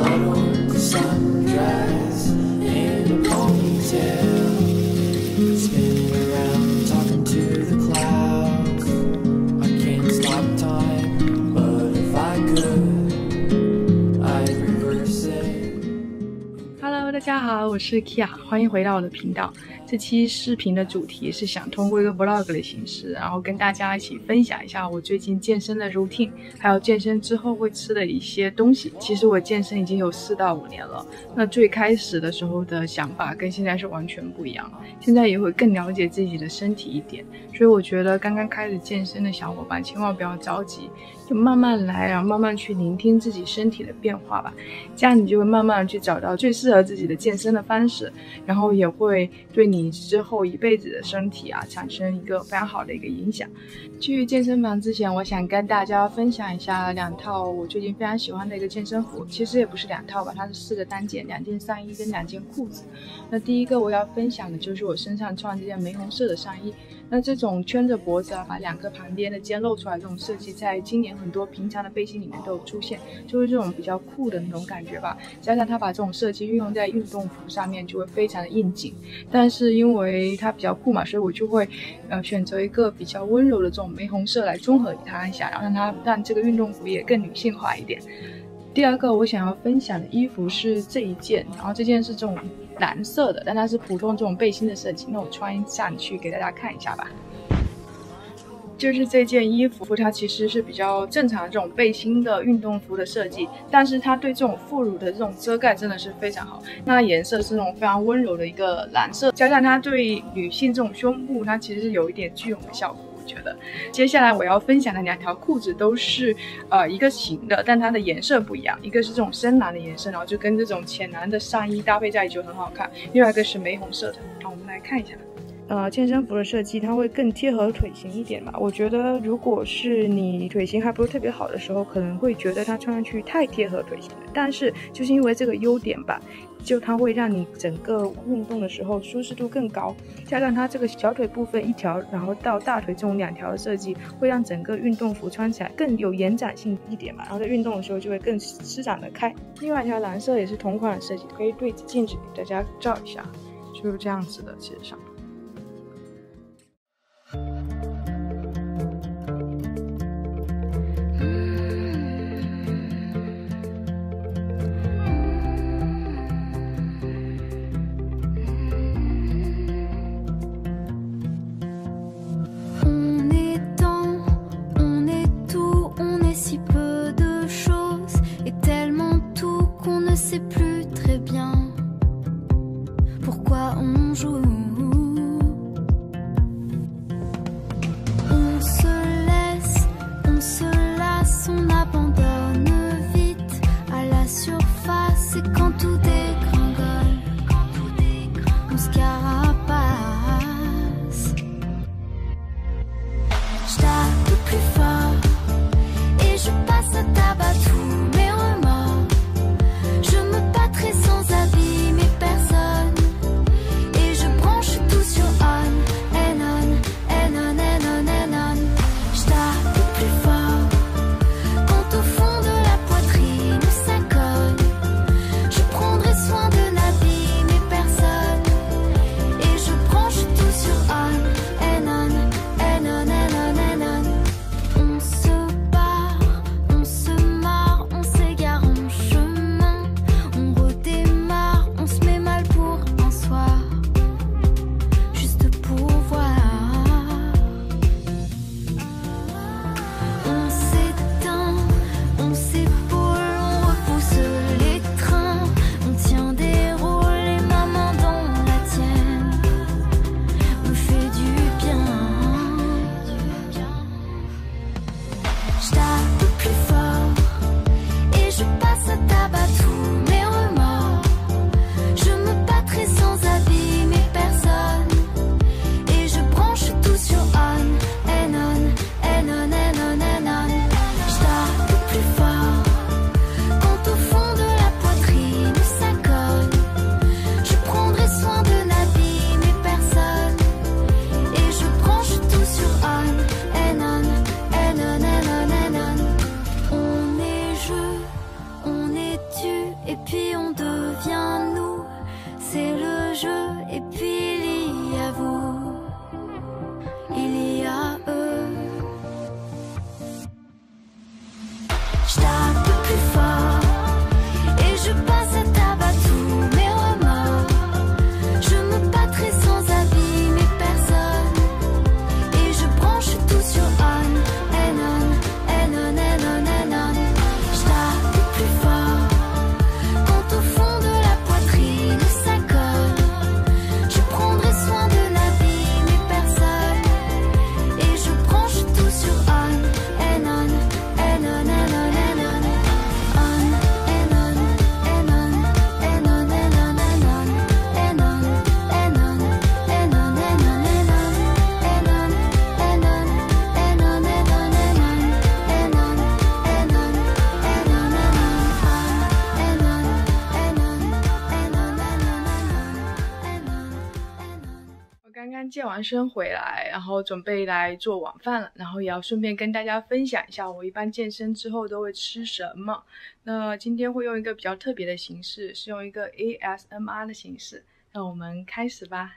Blood on the sun and a ponytail. 大家好，我是 Kia，欢迎回到我的频道。这期视频的主题是想通过一个 vlog 的形式，然后跟大家一起分享一下我最近健身的 routine，还有健身之后会吃的一些东西。其实我健身已经有四到五年了，那最开始的时候的想法跟现在是完全不一样了，现在也会更了解自己的身体一点。所以我觉得刚刚开始健身的小伙伴千万不要着急，就慢慢来，然后慢慢去聆听自己身体的变化吧，这样你就会慢慢去找到最适合自己己的健身的方式，然后也会对你之后一辈子的身体啊产生一个非常好的一个影响。去健身房之前，我想跟大家分享一下两套我最近非常喜欢的一个健身服，其实也不是两套吧，它是四个单件，两件上衣跟两件裤子。那第一个我要分享的就是我身上穿这件玫红色的上衣。那这种圈着脖子啊，把两个旁边的肩露出来这种设计，在今年很多平常的背心里面都有出现，就是这种比较酷的那种感觉吧。加上它把这种设计运用在运动服上面，就会非常的应景。但是因为它比较酷嘛，所以我就会呃选择一个比较温柔的这种玫红色来综合它一下，然后让它让这个运动服也更女性化一点。第二个我想要分享的衣服是这一件，然后这件是这种。蓝色的，但它是普通这种背心的设计。那我穿上去给大家看一下吧。就是这件衣服，它其实是比较正常的这种背心的运动服的设计，但是它对这种副乳的这种遮盖真的是非常好。那颜色是那种非常温柔的一个蓝色，加上它对女性这种胸部，它其实是有一点聚拢的效果。觉得。接下来我要分享的两条裤子都是呃一个型的，但它的颜色不一样，一个是这种深蓝的颜色，然后就跟这种浅蓝的上衣搭配在一起就很好看；另外一个是玫红色的，好，我们来看一下。呃，健身服的设计它会更贴合腿型一点吧。我觉得如果是你腿型还不是特别好的时候，可能会觉得它穿上去太贴合腿型了。但是就是因为这个优点吧，就它会让你整个运动的时候舒适度更高，加上它这个小腿部分一条，然后到大腿这种两条的设计，会让整个运动服穿起来更有延展性一点嘛。然后在运动的时候就会更施展得开。另外一条蓝色也是同款的设计，可以对着镜子给大家照一下，就是这样子的，其实上。刚健完身回来，然后准备来做晚饭了，然后也要顺便跟大家分享一下我一般健身之后都会吃什么。那今天会用一个比较特别的形式，是用一个 ASMR 的形式。那我们开始吧。